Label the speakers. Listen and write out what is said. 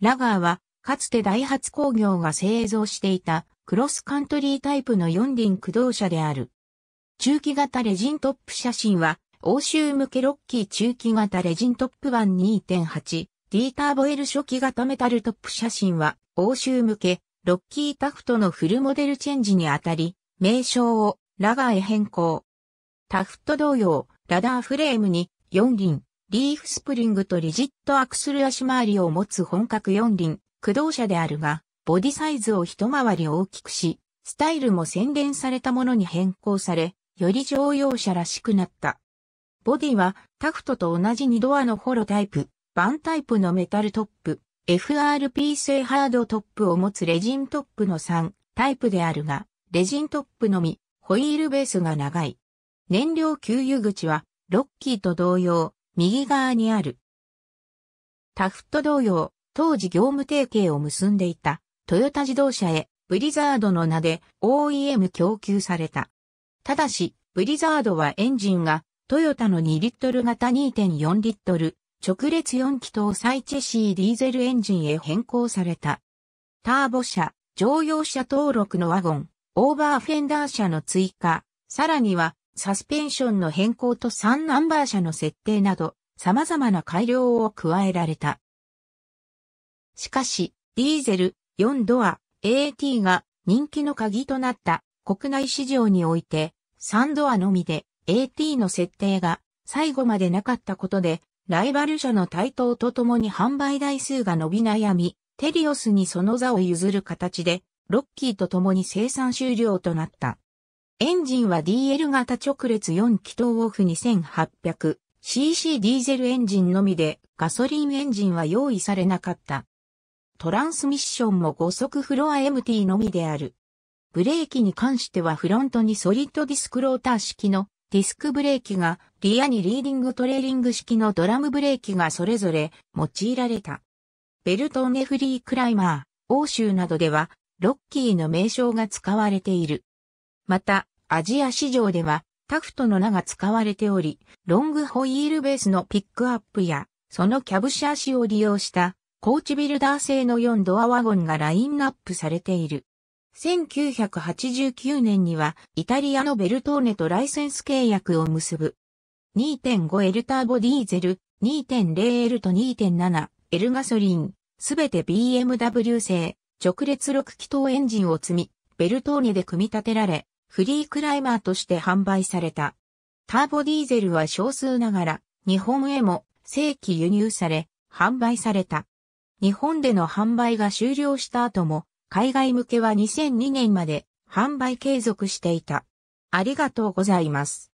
Speaker 1: ラガーは、かつてダイハツ工業が製造していたクロスカントリータイプの四輪駆動車である。中期型レジントップ写真は、欧州向けロッキー中期型レジントップ版2.8、D ターボ L 初期型メタルトップ写真は、欧州向け、ロッキータフトのフルモデルチェンジにあたり、名称をラガーへ変更。タフト同様、ラダーフレームに四輪、リーフスプリングとリジットアクスル足回りを持つ本格四輪、駆動車であるが、ボディサイズを一回り大きくし、スタイルも洗練されたものに変更され、より乗用車らしくなった。ボディはタフトと同じ2ドアの幌タイプ、バンタイプのメタルトップ、FRP 製ハードトップを持つレジントップの3タイプであるが、レジントップのみ、ホイールベースが長い。燃料給油口は、ロッキーと同様、右側にある。タフト同様、当時業務提携を結んでいた、トヨタ自動車へ、ブリザードの名で OEM 供給された。ただし、ブリザードはエンジンがトヨタの2リットル型2.4リットル直列4気筒サイチェシーディーゼルエンジンへ変更された。ターボ車、乗用車登録のワゴン、オーバーフェンダー車の追加、さらにはサスペンションの変更と3ナンバー車の設定など様々な改良を加えられた。しかし、ディーゼル4ドア AT が人気の鍵となった国内市場において、3ドアのみで AT の設定が最後までなかったことで、ライバル社の台頭とともに販売台数が伸び悩み、テリオスにその座を譲る形で、ロッキーとともに生産終了となった。エンジンは DL 型直列4気筒オフ 2800cc ディーゼルエンジンのみでガソリンエンジンは用意されなかった。トランスミッションも5速フロア MT のみである。ブレーキに関してはフロントにソリッドディスクローター式のディスクブレーキが、リアにリーディングトレーリング式のドラムブレーキがそれぞれ用いられた。ベルトーネフリークライマー、欧州などでは、ロッキーの名称が使われている。また、アジア市場では、タフトの名が使われており、ロングホイールベースのピックアップや、そのキャブシャーシを利用したコーチビルダー製の4ドアワゴンがラインナップされている。1989年にはイタリアのベルトーネとライセンス契約を結ぶ。2.5L ターボディーゼル、2.0L と 2.7L ガソリン、すべて BMW 製、直列6気筒エンジンを積み、ベルトーネで組み立てられ、フリークライマーとして販売された。ターボディーゼルは少数ながら、日本へも正規輸入され、販売された。日本での販売が終了した後も、海外向けは2002年まで販売継続していた。ありがとうございます。